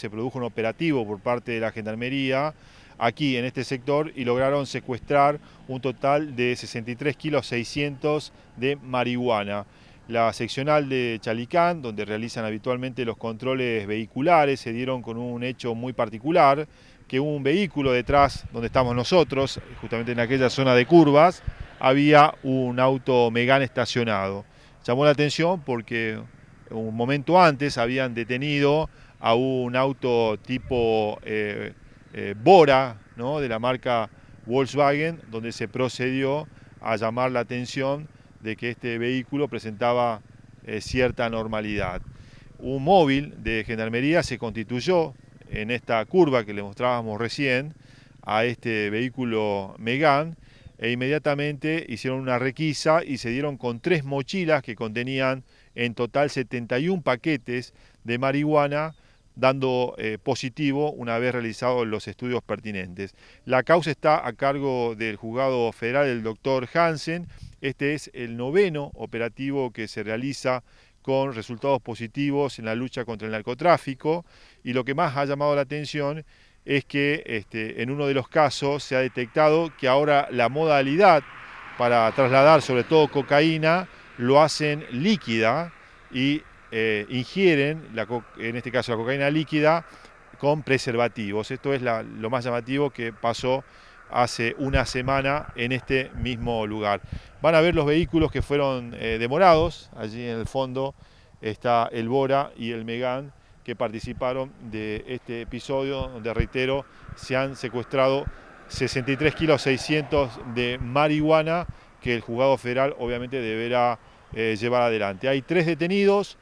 Se produjo un operativo por parte de la Gendarmería aquí en este sector y lograron secuestrar un total de 63 kilos 600 de marihuana. La seccional de Chalicán, donde realizan habitualmente los controles vehiculares, se dieron con un hecho muy particular, que un vehículo detrás donde estamos nosotros, justamente en aquella zona de curvas, había un auto Megán estacionado. Llamó la atención porque un momento antes habían detenido a un auto tipo eh, eh, Bora, de la marca Volkswagen, donde se procedió a llamar la atención de que este vehículo presentaba eh, cierta normalidad. Un móvil de gendarmería se constituyó en esta curva que le mostrábamos recién a este vehículo Megán e inmediatamente hicieron una requisa y se dieron con tres mochilas que contenían en total 71 paquetes de marihuana dando eh, positivo una vez realizados los estudios pertinentes. La causa está a cargo del juzgado federal, el doctor Hansen. Este es el noveno operativo que se realiza con resultados positivos en la lucha contra el narcotráfico y lo que más ha llamado la atención es que este, en uno de los casos se ha detectado que ahora la modalidad para trasladar sobre todo cocaína lo hacen líquida y eh, ingieren, en este caso la cocaína líquida, con preservativos. Esto es lo más llamativo que pasó hace una semana en este mismo lugar. Van a ver los vehículos que fueron eh, demorados, allí en el fondo está el Bora y el Megán que participaron de este episodio donde, reitero, se han secuestrado 63 kilos 600 de marihuana que el juzgado federal obviamente deberá eh, llevar adelante. Hay tres detenidos,